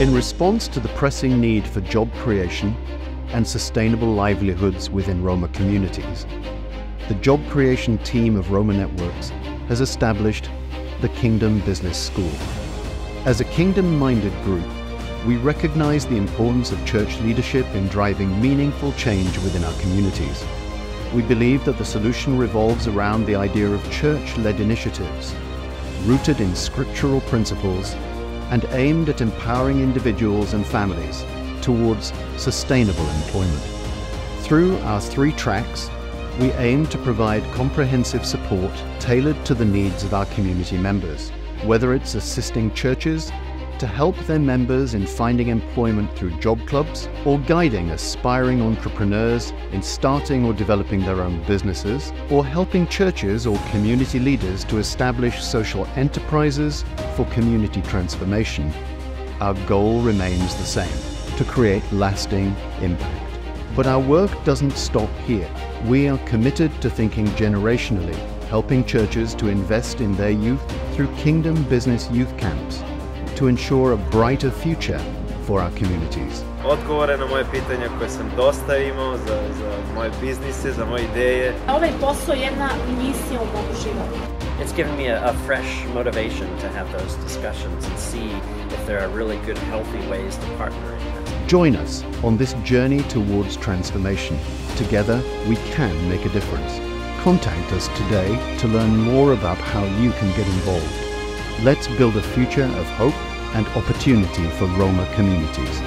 In response to the pressing need for job creation and sustainable livelihoods within Roma communities, the job creation team of Roma Networks has established the Kingdom Business School. As a kingdom minded group, we recognize the importance of church leadership in driving meaningful change within our communities. We believe that the solution revolves around the idea of church led initiatives, rooted in scriptural principles and aimed at empowering individuals and families towards sustainable employment. Through our three tracks, we aim to provide comprehensive support tailored to the needs of our community members, whether it's assisting churches to help their members in finding employment through job clubs or guiding aspiring entrepreneurs in starting or developing their own businesses, or helping churches or community leaders to establish social enterprises for community transformation. Our goal remains the same to create lasting impact. But our work doesn't stop here. We are committed to thinking generationally, helping churches to invest in their youth through Kingdom Business Youth Camps to ensure a brighter future for our communities. Odgovore na moje pitanja koje sam dosta imao za, za moje biznise, za moje ideje. Ovaj posao je jedna misija u mom životu. It's given me a, a fresh motivation to have those discussions and see if there are really good, healthy ways to partner in that. Join us on this journey towards transformation. Together, we can make a difference. Contact us today to learn more about how you can get involved. Let's build a future of hope and opportunity for Roma communities.